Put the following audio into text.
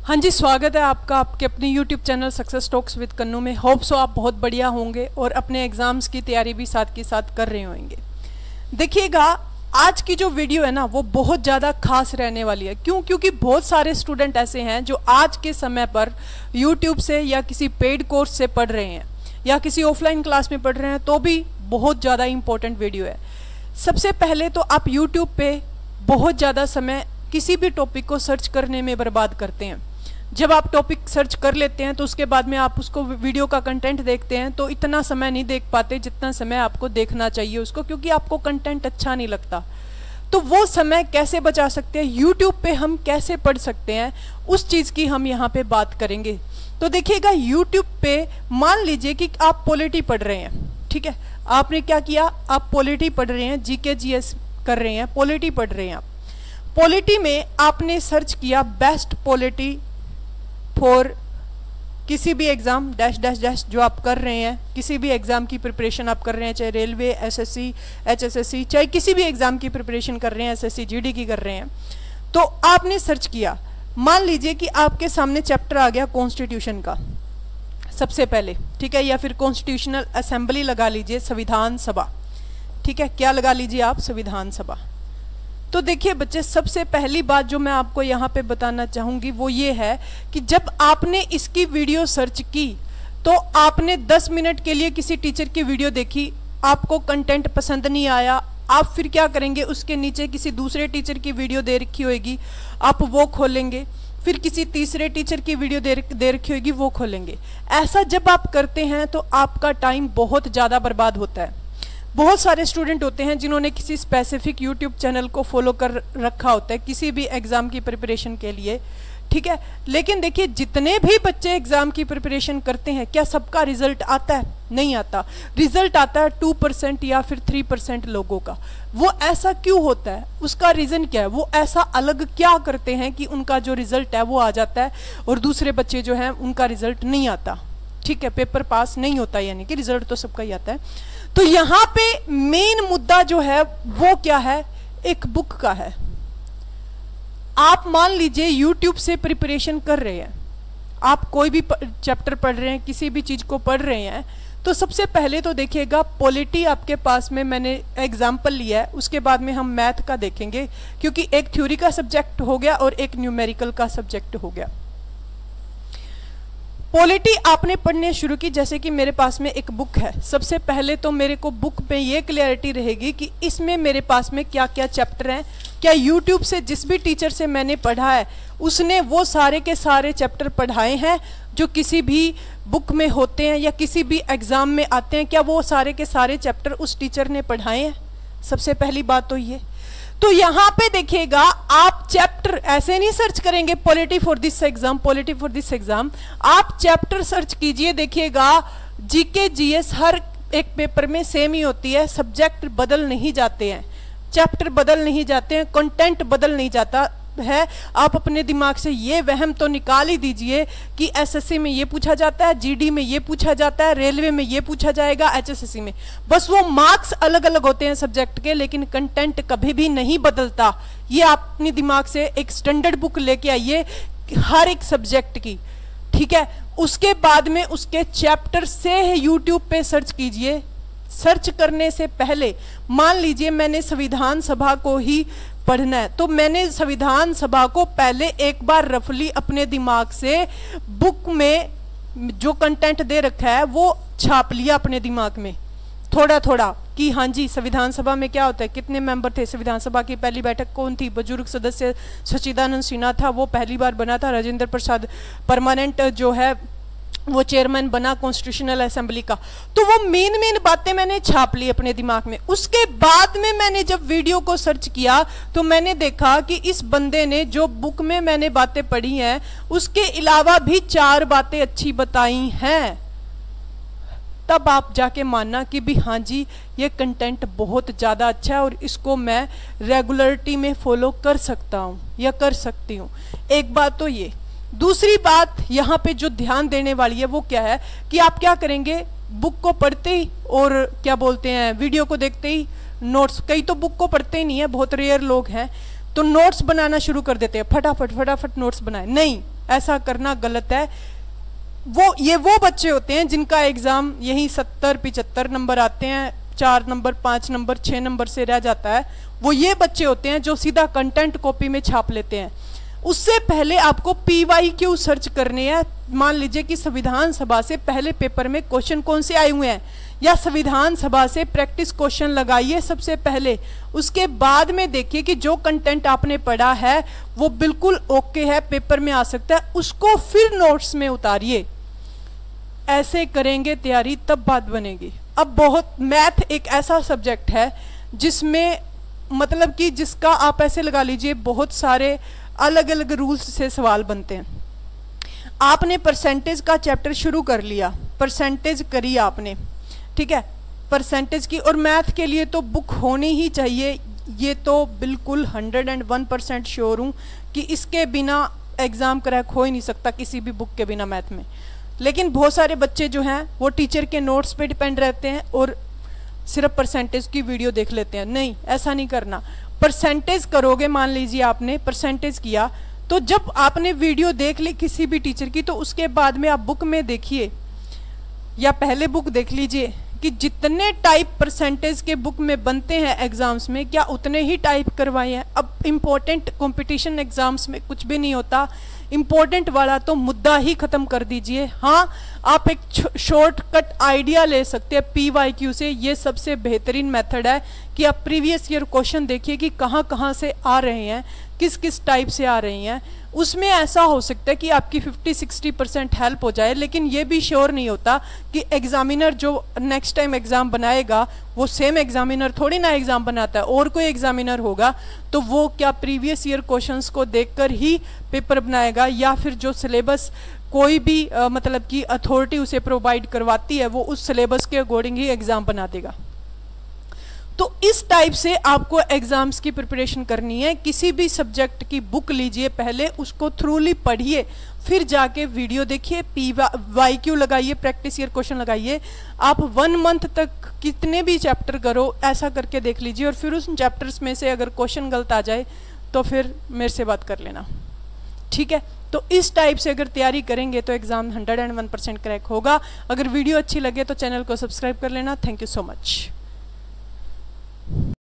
हाँ जी, स्वागत है आपका आपके अपने YouTube channel success talks with Kannu में। होप सो आप बहुत बढ़िया होंगे और अपने एग्ज़ाम्स की तैयारी भी साथ के साथ कर रहे होंगे। देखिएगा, आज की जो वीडियो है ना, वो बहुत ज़्यादा खास रहने वाली है। क्यों? क्योंकि बहुत सारे स्टूडेंट ऐसे हैं जो आज के समय पर यूट्यूब से या किसी पेड कोर्स से पढ़ रहे हैं या किसी ऑफलाइन क्लास में पढ़ रहे हैं तो भी बहुत ज़्यादा इंपॉर्टेंट वीडियो है। सबसे पहले तो आप यूट्यूब पर बहुत ज़्यादा समय किसी भी टॉपिक को सर्च करने में बर्बाद करते हैं। जब आप टॉपिक सर्च कर लेते हैं तो उसके बाद में आप उसको वीडियो का कंटेंट देखते हैं तो इतना समय नहीं देख पाते जितना समय आपको देखना चाहिए उसको, क्योंकि आपको कंटेंट अच्छा नहीं लगता। तो वो समय कैसे बचा सकते हैं? यूट्यूब पे हम कैसे पढ़ सकते हैं? उस चीज़ की हम यहाँ पे बात करेंगे। तो देखिएगा यूट्यूब पे मान लीजिए कि आप पॉलिटी पढ़ रहे हैं, ठीक है? आपने क्या किया? आप पॉलिटी पढ़ रहे हैं जीके जीएस कर रहे हैं पॉलिटी पढ़ रहे हैं आप। पॉलिटी में आपने सर्च किया बेस्ट पॉलिटी फॉर, किसी भी एग्ज़ाम डैश डैश डैश जो आप कर रहे हैं, किसी भी एग्ज़ाम की प्रिपरेशन आप कर रहे हैं, चाहे रेलवे एसएससी एचएसएससी चाहे किसी भी एग्ज़ाम की प्रिपरेशन कर रहे हैं एसएससी जीडी की कर रहे हैं तो आपने सर्च किया। मान लीजिए कि आपके सामने चैप्टर आ गया कॉन्स्टिट्यूशन का, सबसे पहले, ठीक है, या फिर कॉन्स्टिट्यूशनल असेंबली लगा लीजिए, संविधान सभा, ठीक है, क्या लगा लीजिए आप, संविधान सभा। तो देखिए बच्चे, सबसे पहली बात जो मैं आपको यहाँ पे बताना चाहूँगी वो ये है कि जब आपने इसकी वीडियो सर्च की तो आपने 10 मिनट के लिए किसी टीचर की वीडियो देखी, आपको कंटेंट पसंद नहीं आया, आप फिर क्या करेंगे, उसके नीचे किसी दूसरे टीचर की वीडियो दे रखी होगी, आप वो खोलेंगे, फिर किसी तीसरे टीचर की वीडियो दे दे रखी होगी, वो खोलेंगे। ऐसा जब आप करते हैं तो आपका टाइम बहुत ज़्यादा बर्बाद होता है। बहुत सारे स्टूडेंट होते हैं जिन्होंने किसी स्पेसिफिक यूट्यूब चैनल को फॉलो कर रखा होता है, किसी भी एग्ज़ाम की प्रिपरेशन के लिए, ठीक है? लेकिन देखिए, जितने भी बच्चे एग्ज़ाम की प्रिपरेशन करते हैं, क्या सबका रिज़ल्ट आता है? नहीं आता। रिज़ल्ट आता है टू परसेंट या फिर थ्री परसेंट लोगों का। वो ऐसा क्यों होता है? उसका रीज़न क्या है? वो ऐसा अलग क्या करते हैं कि उनका जो रिज़ल्ट है वो आ जाता है और दूसरे बच्चे जो हैं, उनका रिज़ल्ट नहीं आता? ठीक है पेपर पास नहीं होता, यानी कि रिज़ल्ट तो सबका ही आता है। तो यहाँ पे मेन मुद्दा जो है, वो क्या है? एक बुक का है। आप मान लीजिए यूट्यूब से प्रिपरेशन कर रहे हैं। आप कोई भी चैप्टर पढ़ रहे हैं, किसी भी चीज़ को पढ़ रहे हैं तो सबसे पहले तो देखिएगा पॉलिटी आपके पास में मैंने एग्ज़ाम्पल लिया है, उसके बाद में हम मैथ का देखेंगे, क्योंकि एक थ्योरी का सब्जेक्ट हो गया और एक न्यूमेरिकल का सब्जेक्ट हो गया। पॉलिटी आपने पढ़ने शुरू की, जैसे कि मेरे पास में एक बुक है। सबसे पहले तो मेरे को बुक पे ये क्लियरिटी रहेगी कि इसमें मेरे पास में क्या क्या चैप्टर हैं। क्या यूट्यूब से जिस भी टीचर से मैंने पढ़ा है, उसने वो सारे के सारे चैप्टर पढ़ाए हैं, जो किसी भी बुक में होते हैं या किसी भी एग्ज़ाम में आते हैं, क्या वो सारे के सारे चैप्टर उस टीचर ने पढ़ाए हैं? सबसे पहली बात तो ये। तो यहाँ पे देखिएगा, आप चैप्टर ऐसे नहीं सर्च करेंगे polity for this exam polity for this exam आप चैप्टर सर्च कीजिए, देखिएगा जीके जीएस हर एक पेपर में सेम ही होती है सब्जेक्ट बदल नहीं जाते हैं। चैप्टर बदल नहीं जाते हैं कंटेंट बदल नहीं जाता। है, आप अपने दिमाग से ये वहम तो निकाल ही दीजिए कि एसएससी में ये पूछा जाता है जीडी में ये पूछा जाता है, रेलवे में ये पूछा जाएगा एचएसएससी में। बस वो मार्क्स अलग अलग होते हैं सब्जेक्ट के, लेकिन कंटेंट कभी भी नहीं बदलता। ये आप अपने दिमाग से एक स्टैंडर्ड बुक लेके आइए, हर एक सब्जेक्ट की, ठीक है? उसके बाद में उसके चैप्टर से यूट्यूब पे सर्च कीजिए। सर्च करने से पहले, मान लीजिए मैंने संविधान सभा को ही पढ़ना है। तो मैंने संविधान सभा को पहले एक बार रफली अपने दिमाग से बुक में जो कंटेंट दे रखा है, वो छाप लिया अपने दिमाग में। थोड़ा थोड़ा कि हाँ जी, संविधान सभा में क्या होता है? कितने मेंबर थे संविधान सभा की? पहली बैठक कौन थी? बुज़ुर्ग सदस्य सचिदानंद सिन्हा था, वो पहली बार बना था। राजेंद्र प्रसाद परमानेंट जो है वो चेयरमैन बना कॉन्स्टिट्यूशनल असेंबली का। तो वो मेन मेन बातें मैंने छाप ली अपने दिमाग में। उसके बाद में मैंने जब वीडियो को सर्च किया तो मैंने देखा कि इस बंदे ने जो बुक में मैंने बातें पढ़ी हैं, उसके अलावा भी चार बातें अच्छी बताई हैं। तब आप जाके मानना कि भी हाँ जी, ये कंटेंट बहुत ज़्यादा अच्छा है और इसको मैं रेगुलरिटी में फॉलो कर सकता हूँ या कर सकती हूँ। एक बात तो ये दूसरी बात यहाँ पे जो ध्यान देने वाली है वो क्या है कि आप क्या करेंगे? बुक को पढ़ते ही और क्या बोलते हैं, वीडियो को देखते ही नोट्स, कई तो बुक को पढ़ते ही नहीं है, बहुत रेयर लोग हैं तो नोट्स बनाना शुरू कर देते हैं, फटाफट फटाफट नोट्स बनाए। नहीं, ऐसा करना गलत है। वो, ये वो बच्चे होते हैं जिनका एग्ज़ाम यही सत्तर, पिचहत्तर नंबर आते हैं, चार नंबर, पाँच नंबर छः नंबर से रह जाता है। वो ये बच्चे होते हैं जो सीधा कंटेंट कॉपी में छाप लेते हैं। उससे पहले आपको पी वाई क्यू सर्च करने हैं। मान लीजिए कि संविधान सभा से पहले पेपर में क्वेश्चन कौन से आए हुए हैं? या संविधान सभा से प्रैक्टिस क्वेश्चन लगाइए सबसे पहले। उसके बाद में देखिए कि जो कंटेंट आपने पढ़ा है, वो बिल्कुल ओके है पेपर में आ सकता है। उसको फिर नोट्स में उतारिए। ऐसे करेंगे, तैयारी तब बात बनेगी। अब बहुत मैथ एक ऐसा सब्जेक्ट है जिसमें मतलब कि जिसका आप ऐसे लगा लीजिए, बहुत सारे अलग अलग रूल्स से सवाल बनते हैं। आपने परसेंटेज का चैप्टर शुरू कर लिया। परसेंटेज करी आपने। ठीक है? परसेंटेज की और मैथ के लिए तो बुक होनी ही चाहिए। ये तो बिल्कुल hundred and one percent sure हूँ कि इसके बिना एग्ज़ाम क्रैक हो ही नहीं सकता किसी भी बुक के बिना मैथ में। लेकिन बहुत सारे बच्चे जो हैं, वो टीचर के नोट्स पे डिपेंड रहते हैं और सिर्फ़ परसेंटेज की वीडियो देख लेते हैं। नहीं, ऐसा नहीं करना। परसेंटेज करोगे, मान लीजिए आपने परसेंटेज किया तो जब आपने वीडियो देख ली किसी भी टीचर की तो उसके बाद में आप बुक में देखिए, या पहले बुक देख लीजिए, कि जितने टाइप परसेंटेज के बुक में बनते हैं एग्ज़ाम्स में, क्या उतने ही टाइप करवाए हैं। अब इम्पोर्टेंट कंपटीशन एग्ज़ाम्स में कुछ भी नहीं होता। इम्पोर्टेंट वाला तो मुद्दा ही खत्म कर दीजिए। हाँ आप एक शॉर्टकट आइडिया ले सकते हैं पी वाई क्यू से। ये सबसे बेहतरीन मेथड है कि आप प्रीवियस ईयर क्वेश्चन देखिए कि कहाँ कहाँ से आ रहे हैं, किस किस टाइप से आ रही हैं। उसमें ऐसा हो सकता है कि आपकी 50-60 परसेंट हेल्प हो जाए, लेकिन ये भी श्योर नहीं होता कि एग्जामिनर जो नेक्स्ट टाइम एग्ज़ाम बनाएगा, वो सेम एग्जामिनर थोड़ी ना एग्ज़ाम बनाता है, और कोई एग्जामिनर होगा। तो वो क्या प्रीवियस ईयर क्वेश्चंस को देखकर ही पेपर बनाएगा या फिर जो सिलेबस कोई भी आ, मतलब कि अथॉरिटी उसे प्रोवाइड करवाती है वो उस सिलेबस के अकॉर्डिंग ही एग्ज़ाम बना देगा। तो इस टाइप से आपको एग्ज़ाम्स की प्रिपरेशन करनी है। किसी भी सब्जेक्ट की बुक लीजिए पहले, उसको थ्रूली पढ़िए, फिर जाके वीडियो देखिए पी वाई क्यू लगाइए प्रैक्टिस ईयर क्वेश्चन लगाइए। आप वन मंथ तक कितने भी चैप्टर करो, ऐसा करके देख लीजिए और फिर उस चैप्टर्स में से अगर क्वेश्चन गलत आ जाए तो फिर मेरे से बात कर लेना। ठीक है? तो इस टाइप से अगर तैयारी करेंगे तो exam hundred and one percent crack होगा। अगर वीडियो अच्छी लगे तो चैनल को सब्सक्राइब कर लेना। Thank you so much